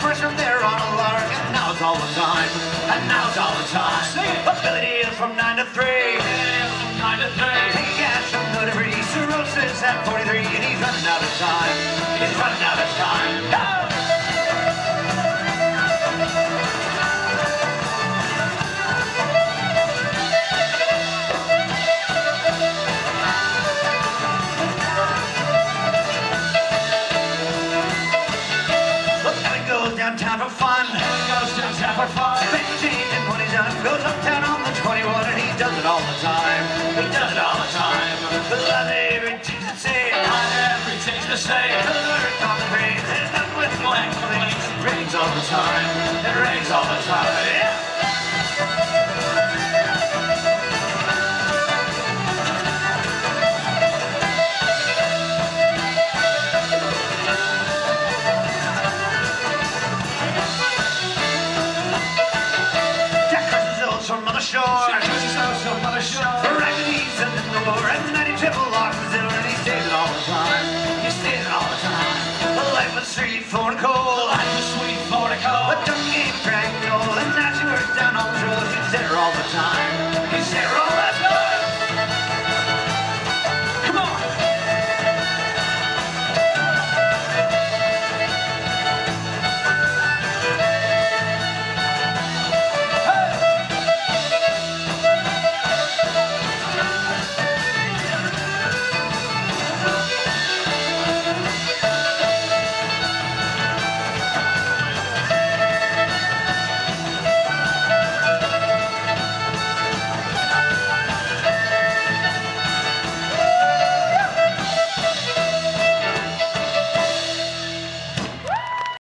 first from there on a lark, and now's all the time, and now's all the time. Sing. Ability is from 9 to 3. Ability is From nine to three. Take a gas from delivery, cirrhosis at 43, and he's running out of time. Downtown for fun. Goes downtown for fun. Spends change and when he's done, goes uptown on the 21, and he does it all the time. He does it all the time. Love everything's the same. Not everything's the same. Alert on the brain, there's nothing with blank complaints. It rains all the time. It rains all the time. the shore. From the shore. Raggedies and the door. And the ninety triple losses in and he stayed it all the time. He stayed it all the time. The life was sweet for the cold. The life was sweet for the cold. But don't get cracked. And now she works down on the road. She's there all the time.